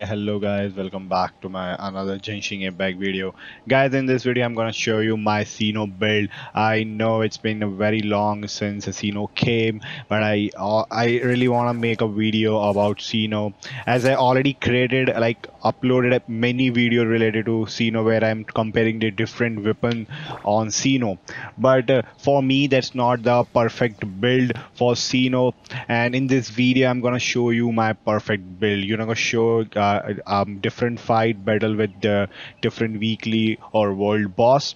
hello guys. Welcome back to my another Genshin Impact video. Guys in this video i'm gonna show you my Cyno build. I know it's been a very long since Cyno came but i uh, i really want to make a video about Cyno. As i already created like uploaded many video related to Cyno where i'm comparing the different weapon on Cyno. But uh, for me that's not the perfect build for Cyno. And in this video i'm gonna show you my perfect build. You're gonna show uh, uh, um, different fight battle with the different weekly or world boss.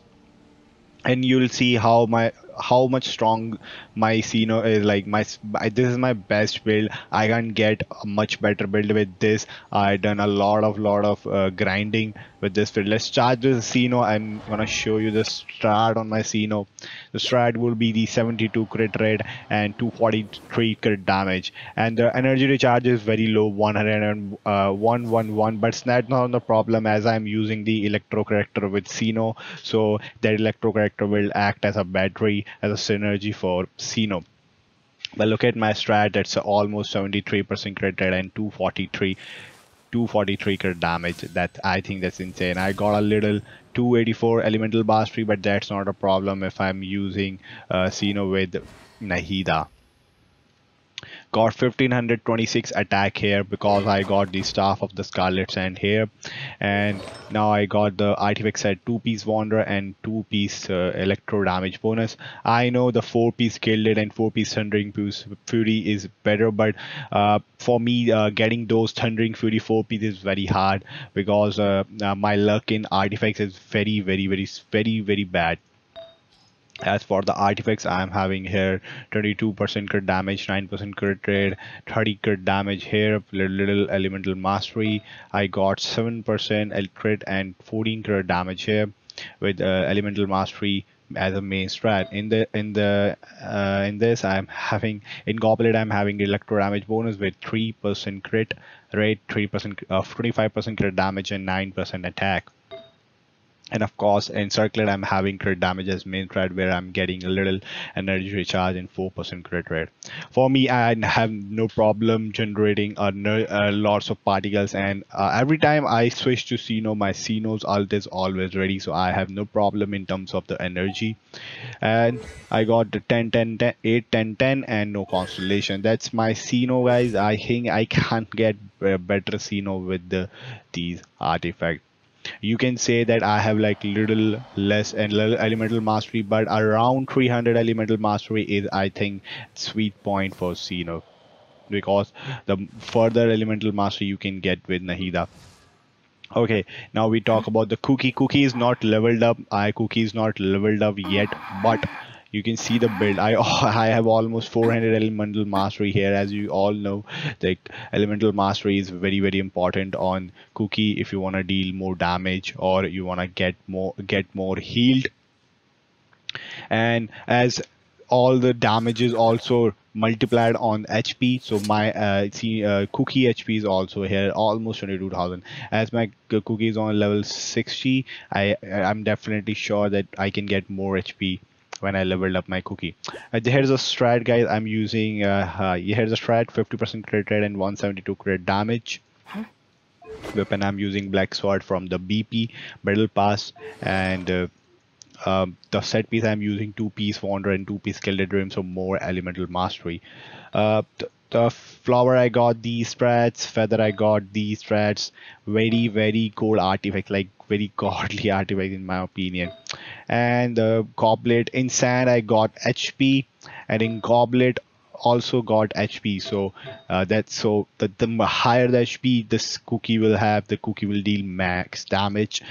And you'll see how my how much strong my Cyno is like my this is my best build. I can get a much better build with this. I done a lot of lot of uh, grinding with this build. Let's charge this Cyno I'm gonna show you the strat on my Cyno the strat will be the 72 crit rate and 243 crit damage. And the energy recharge is very low 100 uh, 111 but that's not the problem as I'm using the electro character with Cyno so that electro character will act as a battery as a synergy for Cyno. But look at my strat, that's almost 73% crit and 243 243 crit damage. That I think that's insane. I got a little 284 elemental mastery, but that's not a problem if I'm using uh, Cyno with Nahida got 1526 attack here because I got the staff of the Scarlet Sand here. And now I got the artifacts at 2 piece Wanderer and 2 piece uh, electro damage bonus. I know the 4 piece Gilded and 4 piece Thundering Fury is better but uh, for me uh, getting those Thundering Fury 4 piece is very hard because uh, uh, my luck in artifacts is very very very very very bad as for the artifacts i am having here 22% crit damage 9% crit rate 30 crit damage here little, little elemental mastery. I got 7% crit and 14 crit damage here with uh, elemental mastery as a main strat. In the in the uh, in this i'm having in goblet i'm having electro damage bonus with 3% crit rate 3% of 25% crit damage and 9% attack and of course in circlet i'm having crit damage as main threat where i'm getting a little energy recharge and 4% crit rate. For me i have no problem generating a uh, lots of particles and uh, every time i switch to Cyno my Cyno's ult is always ready. So i have no problem in terms of the energy. And i got the 10 10 10 8 10 10 and no constellation. That's my Cyno guys. I think i can't get better Cyno with the these artifacts you can say that I have like little less and little elemental mastery, but around 300 elemental mastery is I think sweet point for Cyno because the further elemental mastery you can get with Nahida. Okay, now we talk about the Kuki. Kuki is not leveled up. I Kuki is not leveled up yet, but you can see the build i i have almost 400 elemental mastery here as you all know like elemental mastery is very very important on Kuki if you want to deal more damage or you want to get more get more healed and as all the damage is also multiplied on HP. So my uh, see uh, Kuki HP is also here almost 22,000. As my Kuki is on level 60, I I'm definitely sure that I can get more HP when I leveled up my Kuki. Uh, here's a strat guys I'm using. Uh, uh, here's a strat 50% crit rate and 172 crit damage. Weapon I'm using Black Sword from the BP Battle Pass and uh, um, the set piece I'm using two piece Wanderer and two piece Gilded Dream so more elemental mastery. Uh, the flower I got these strats, feather I got these strats, very very cool artifact, like very godly artifact in my opinion. And the goblet in sand I got HP, and in goblet also got HP. So uh, that's so the, the higher the HP this Kuki will have, the Kuki will deal max damage.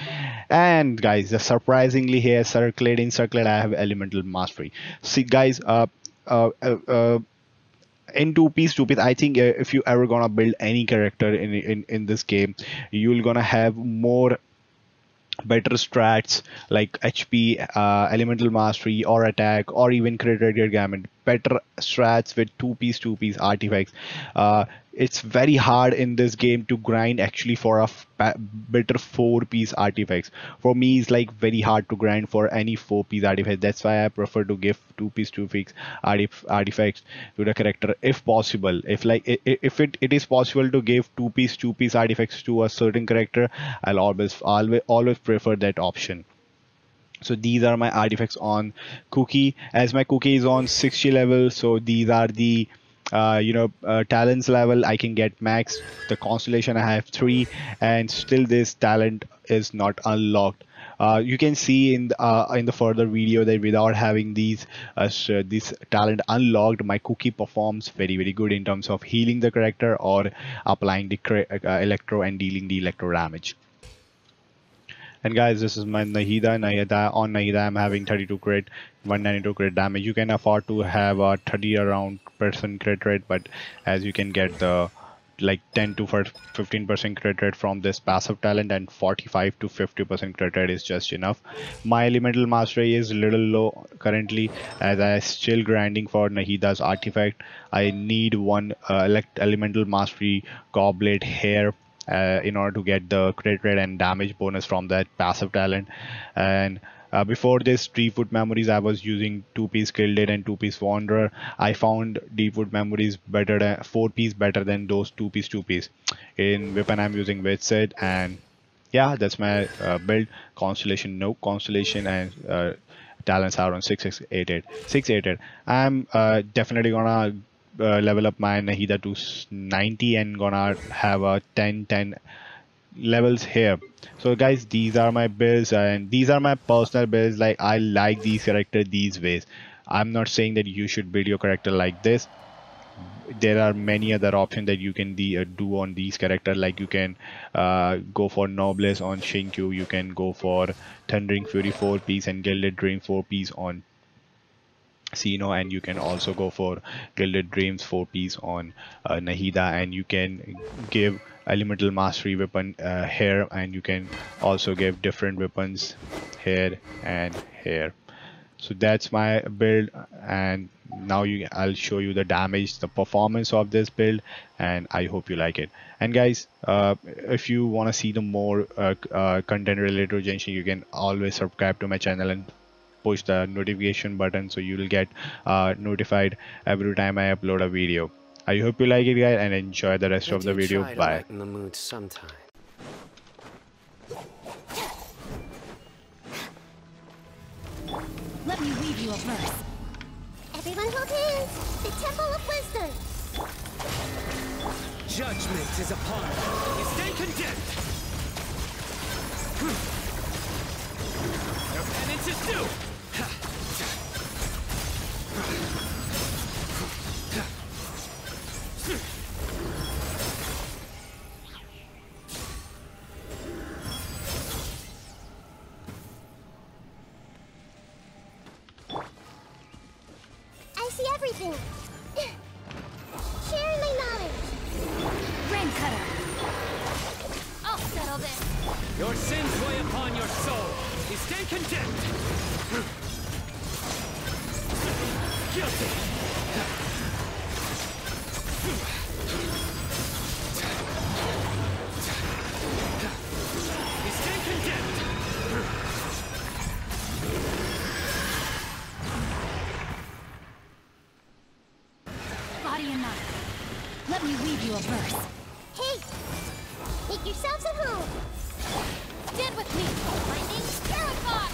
And guys, surprisingly here, circlet in circlet I have elemental mastery. See guys, uh, uh, uh, uh in two piece two piece i think uh, if you ever gonna build any character in in, in this game you're gonna have more better strats like HP, uh, elemental mastery, or attack, or even crit rate gamut better strats with two piece two piece artifacts. Uh, it's very hard in this game to grind actually for a better four piece artifacts. For me it's like very hard to grind for any four piece artifact. That's why i prefer to give two piece two piece artifacts to the character if possible. If like if it, it is possible to give two piece two piece artifacts to a certain character i'll always always always prefer that option so these are my artifacts on Kuki. As my Kuki is on 60 level so these are the uh, you know uh, talents level. I can get max. The constellation i have three and still this talent is not unlocked. Uh, you can see in the, uh, in the further video that without having these uh, this talent unlocked my Kuki performs very very good in terms of healing the character or applying the uh, electro and dealing the electro damage and guys, this is my Nahida. Nahida on Nahida, I'm having 32 crit, 192 crit damage. You can afford to have a 30 around percent crit rate, but as you can get the like 10 to 15 percent crit rate from this passive talent and 45 to 50 percent crit rate is just enough my elemental mastery is a little low currently as i still grinding for nahida's artifact i need one uh, elemental mastery goblet hair uh, in order to get the crit rate and damage bonus from that passive talent. And uh, before this Deepwood Memories I was using two piece Gilded and two piece Wanderer. I found Deepwood Memories better than four piece better than those two piece two piece in weapon I'm using Widsith and yeah that's my uh, build. Constellation no constellation and uh, talents are on 6688 688 I'm uh, definitely gonna uh, level up my Nahida to 90 and gonna have a 10 10 levels here. So guys these are my builds and these are my personal builds. Like I like these character these ways. I'm not saying that you should build your character like this. There are many other options that you can the, uh, do on these characters like you can uh, go for Noblesse on Xingqiu you can go for Thundering Fury 4 piece and Gilded Dream 4 piece on Cyno and you can also go for Gilded Dreams 4 piece on uh, Nahida and you can give elemental mastery weapon uh, here and you can also give different weapons here and here so that's my build and now you I'll show you the damage the performance of this build and I hope you like it. And guys uh, if you want to see the more uh, uh, content related to Genshin you can always subscribe to my channel and push the notification button so you'll get uh, notified every time I upload a video. I hope you like it guys and enjoy the rest I of the video. Bye. In the mood sometime. Let me read you a verse. Everyone hold hands. The Temple of Wisdom. Judgment is upon you. stay condemned. See everything. Sharing my knowledge. Rain cutter. I'll settle this. Your sins weigh upon your soul. You stay condemned. Guilty. yourselves at home! Dead with me! My name's Paragon!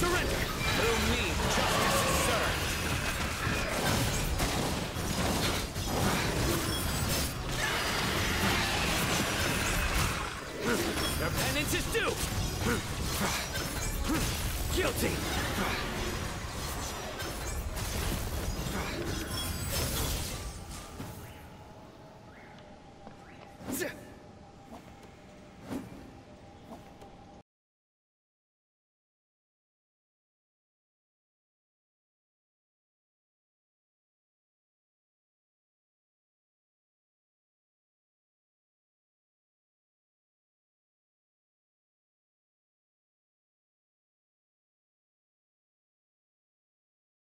Surrender! Through me, justice is served! Their penance is due! Guilty!